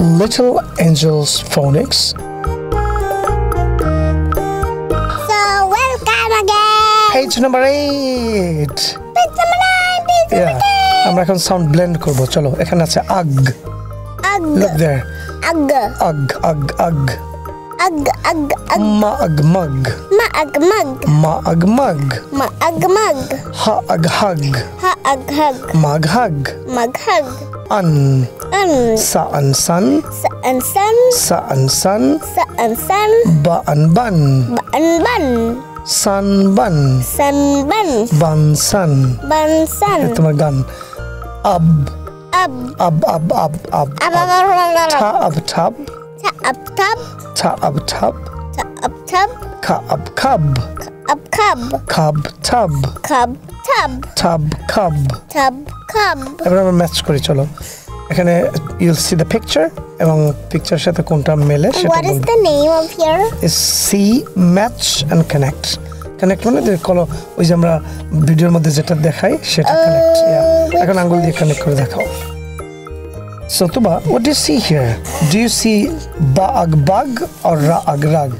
Little Angels Phonics. So, welcome again! Page number 8. Page number nine, page Yeah. আমরা এখন sound blend করব চলো এখানে আছে আগ Ag, look there ag, আগ আগ আগ Ag ag ag. Maagmag. Maagmag. Maagmag. Maagmag. Haaghag. Haaghag. Maghag. Maghag. An. An. Saan san. Saan san. Saan san. Saan san. Baan ban. Baan ban. san ban Bansan. Bansan. Ito magan. Ab. Ab. Ab ab ab ab. Ab ab ab ab. Tab tab. up tub. Tub tub. Tub tub. Cub cub. Cub cub. Cub tub. Cub tub. Tub cub. Tub cub. এবার আমরা match করি চলো এখানে you'll see the picture এবং picture সাথে কোনটা মেলে সেটা what is the name of here is see match and connect connect মানে কলো ওই যে আমরা ভিডিওর মধ্যে যেটা দেখাই সেটা কানেক্ট এখন আঙ্গুল দিয়ে কানেক্ট করে দেখাও So Tuba, what do you see here? Do you see ba'ag bag or ra'ag rag?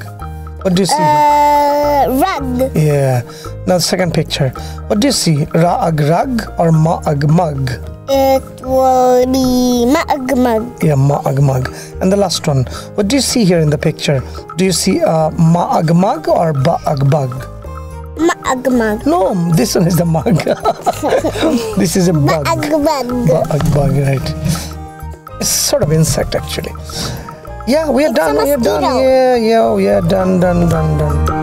What do you see? Uh, rug. Yeah. Now the second picture. What do you see? Ra'ag rag or ma'ag mag? It will be magmag. Yeah, ma'ag mag. And the last one. What do you see here in the picture? Do you see uh, ma'ag mag or ba'ag bag? Magmag. No, this one is the mug. this is a bug. Bug, bug, right? It's sort of insect actually. Yeah, we are done. We are done. Yeah, yeah, we are done, done, done, done.